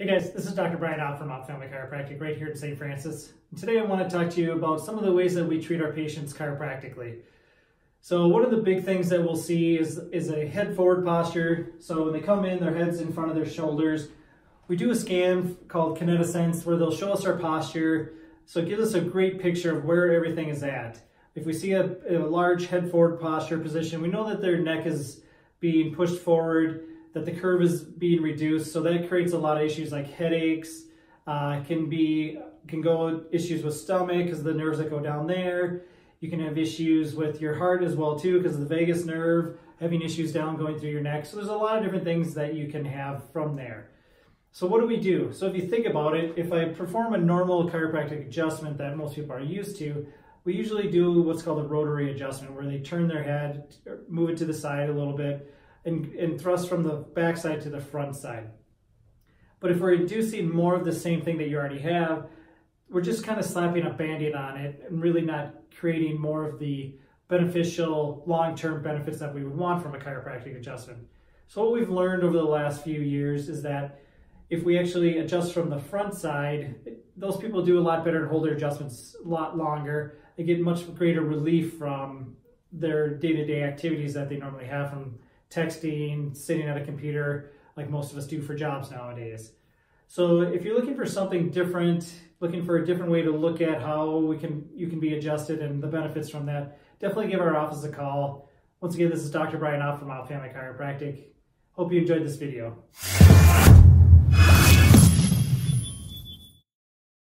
Hey guys, this is Dr. Brian Opp from Opp Family Chiropractic right here in St. Francis. Today I want to talk to you about some of the ways that we treat our patients chiropractically. So one of the big things that we'll see is, is a head forward posture. So when they come in, their head's in front of their shoulders. We do a scan called Kinetisense where they'll show us our posture. So it gives us a great picture of where everything is at. If we see a, a large head forward posture position, we know that their neck is being pushed forward that the curve is being reduced. So that creates a lot of issues like headaches, uh, can be can go issues with stomach because the nerves that go down there. You can have issues with your heart as well too because of the vagus nerve, having issues down going through your neck. So there's a lot of different things that you can have from there. So what do we do? So if you think about it, if I perform a normal chiropractic adjustment that most people are used to, we usually do what's called a rotary adjustment where they turn their head, move it to the side a little bit, and, and thrust from the back side to the front side. But if we're inducing more of the same thing that you already have, we're just kind of slapping a band-aid on it and really not creating more of the beneficial long-term benefits that we would want from a chiropractic adjustment. So what we've learned over the last few years is that if we actually adjust from the front side, those people do a lot better and hold their adjustments a lot longer. They get much greater relief from their day-to-day -day activities that they normally have from texting, sitting at a computer like most of us do for jobs nowadays. So if you're looking for something different, looking for a different way to look at how we can you can be adjusted and the benefits from that, definitely give our office a call. Once again, this is Dr. Brian Opp from Opp Family Chiropractic. Hope you enjoyed this video.